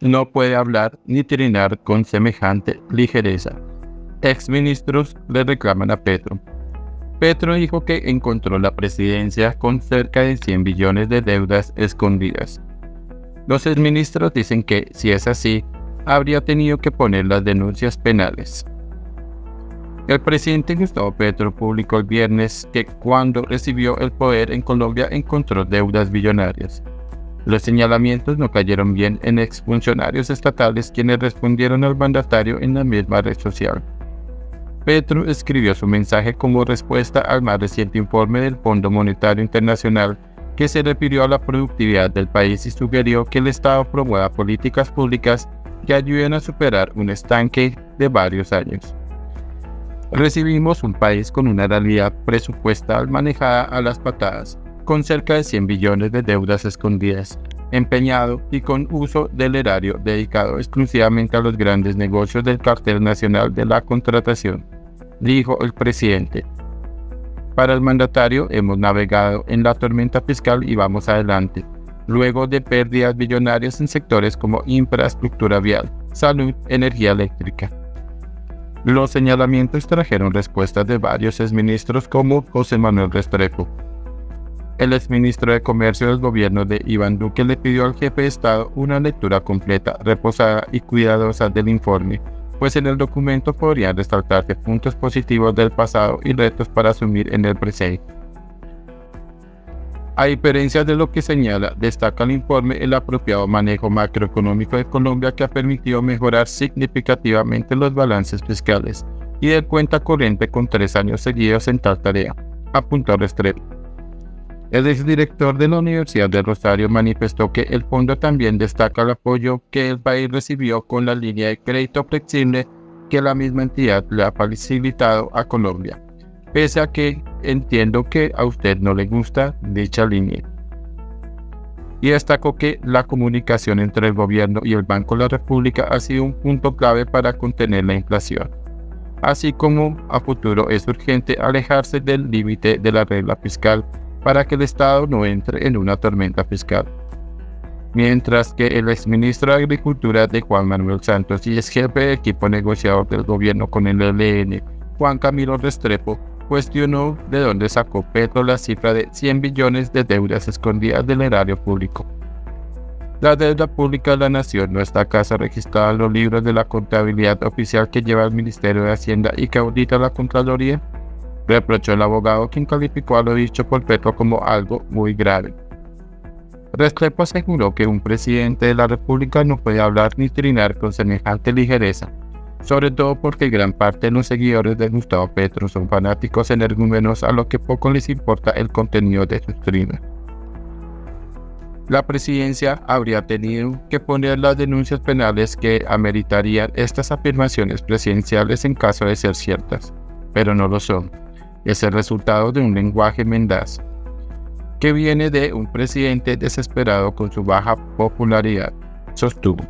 no puede hablar ni trinar con semejante ligereza. Exministros le reclaman a Petro. Petro dijo que encontró la presidencia con cerca de 100 billones de deudas escondidas. Los exministros dicen que, si es así, habría tenido que poner las denuncias penales. El presidente Gustavo Petro publicó el viernes que cuando recibió el poder en Colombia encontró deudas billonarias. Los señalamientos no cayeron bien en exfuncionarios estatales quienes respondieron al mandatario en la misma red social. Petro escribió su mensaje como respuesta al más reciente informe del Fondo Monetario Internacional que se refirió a la productividad del país y sugirió que el Estado promueva políticas públicas que ayuden a superar un estanque de varios años. Recibimos un país con una realidad presupuestal manejada a las patadas, con cerca de 100 billones de deudas escondidas, empeñado y con uso del erario dedicado exclusivamente a los grandes negocios del cartel nacional de la contratación, dijo el presidente. Para el mandatario hemos navegado en la tormenta fiscal y vamos adelante, luego de pérdidas billonarias en sectores como infraestructura vial, salud, energía eléctrica, los señalamientos trajeron respuestas de varios exministros como José Manuel Restrepo. El exministro de Comercio del gobierno de Iván Duque le pidió al jefe de Estado una lectura completa, reposada y cuidadosa del informe, pues en el documento podrían resaltarse puntos positivos del pasado y retos para asumir en el presente. A diferencia de lo que señala, destaca el informe el apropiado manejo macroeconómico de Colombia que ha permitido mejorar significativamente los balances fiscales y de cuenta corriente con tres años seguidos en tal tarea, apuntó Restrepo. El exdirector de la Universidad de Rosario manifestó que el fondo también destaca el apoyo que el país recibió con la línea de crédito flexible que la misma entidad le ha facilitado a Colombia pese a que entiendo que a usted no le gusta dicha línea. Y destacó que la comunicación entre el gobierno y el Banco de la República ha sido un punto clave para contener la inflación, así como a futuro es urgente alejarse del límite de la regla fiscal para que el Estado no entre en una tormenta fiscal. Mientras que el exministro de Agricultura de Juan Manuel Santos y ex jefe de equipo negociador del gobierno con el ELN, Juan Camilo Restrepo, cuestionó de dónde sacó Petro la cifra de 100 billones de deudas escondidas del erario público. La deuda pública de la nación no está acaso registrada en los libros de la contabilidad oficial que lleva el Ministerio de Hacienda y que audita la Contraloría, reprochó el abogado quien calificó a lo dicho por Petro como algo muy grave. Restrepo aseguró que un presidente de la República no puede hablar ni trinar con semejante ligereza sobre todo porque gran parte de los seguidores de Gustavo Petro son fanáticos energúmenos a lo que poco les importa el contenido de su streamer. La presidencia habría tenido que poner las denuncias penales que ameritarían estas afirmaciones presidenciales en caso de ser ciertas, pero no lo son. Es el resultado de un lenguaje mendaz, que viene de un presidente desesperado con su baja popularidad, sostuvo.